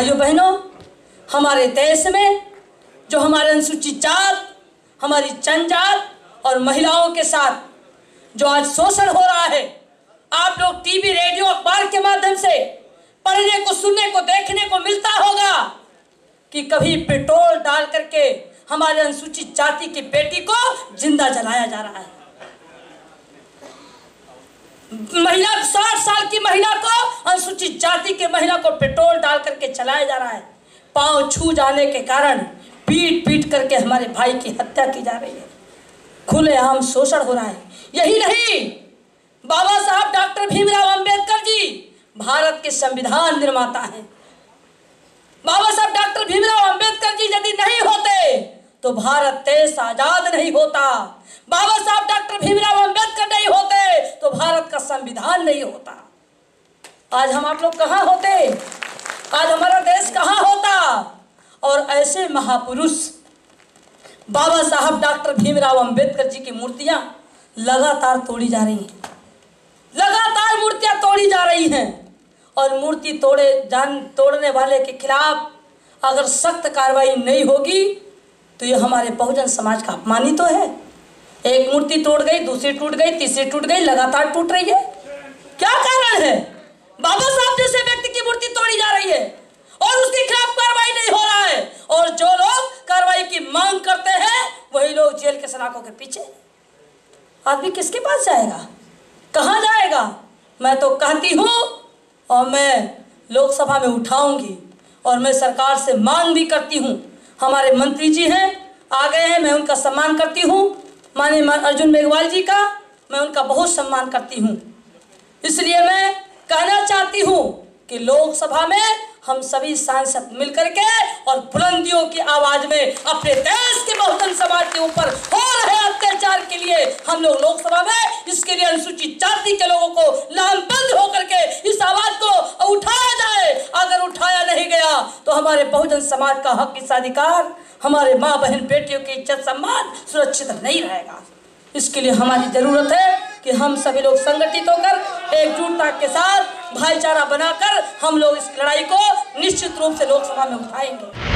भाइयों बहनों हमारे देश में जो हमारे अनुसूचित जात, हमारी जनजात और महिलाओं के साथ जो आज शोषण हो रहा है, आप लोग टीवी, रेडियो अखबार के माध्यम से पढ़ने को, सुनने को, देखने को मिलता होगा कि कभी पेट्रोल डाल करके हमारे अनुसूचित जाति की बेटी को ज़िंदा जलाया जा रहा है। महिला, साठ साल की महिला को जाति के महिला को पेट्रोल डाल करके चलाया जा रहा है। पाँव छू जाने के कारण पीट पीट करके हमारे भाई की हत्या की जा रही है। खुलेआम शोषण हो रहा है। यही नहीं, बाबा साहब डॉक्टर भीमराव अंबेडकर जी भारत के संविधान निर्माता हैं। बाबा साहब डॉक्टर भीमराव अंबेडकर जी यदि नहीं होते तो भारत देश आज़ाद नहीं होता। बाबा साहब डॉक्टर भीमराव अंबेडकर नहीं होते तो भारत का संविधान नहीं होता। आज हम आप लोग कहाँ होते? आज हमारा देश कहाँ होता? और ऐसे महापुरुष, बाबा साहब डॉक्टर भीमराव अंबेडकर जी की मूर्तियाँ लगातार तोड़ी जा रही हैं। लगातार मूर्तियाँ तोड़ी जा रही हैं। और मूर्ति तोड़े, जान तोड़ने वाले के खिलाफ अगर सख्त कार्रवाई नहीं होगी तो ये हमारे बहुजन समाज का अपमान ही तो है। एक मूर्ति तोड़ गई, दूसरी टूट गई, तीसरी टूट गई, लगातार टूट रही है। क्या कारण है बाबा साहब जैसे व्यक्ति की मूर्ति तोड़ी जा रही है और उसके खिलाफ कार्रवाई नहीं हो रहा है और जो लोग कार्रवाई की मांग करते हैं वही लोग जेल के पीछे? आदमी किसके पास जाएगा? कहाँ जाएगा? मैं तो कहती हूँ, और मैं लोकसभा में उठाऊँगी, और मैं सरकार से मांग भी करती हूँ। हमारे मंत्री जी हैं, आ गए हैं, मैं उनका सम्मान करती हूँ। माननीय अर्जुन मेघवाल जी का मैं उनका बहुत सम्मान करती हूँ। इसलिए मैं कहना चाहती हूँ कि लोकसभा में हम सभी सांसद मिलकर के और बुलंदियों की आवाज़ में अपने देश के बहुजन समाज के ऊपर हो रहे अत्याचार के लिए हम लोग लोकसभा में इसके लिए अनुसूचित जाति के लोगों को लामबंद होकर के इस आवाज़ को उठाया जाए। अगर उठाया नहीं गया तो हमारे बहुजन समाज का हक इस अधिकार, हमारे माँ बहन बेटियों की इज़्ज़त सम्मान सुरक्षित नहीं रहेगा। इसके लिए हमारी ज़रूरत है कि हम सभी लोग संगठित होकर, एकजुटता के साथ भाईचारा बनाकर हम लोग इस लड़ाई को निश्चित रूप से लोकसभा में उठाएँगे।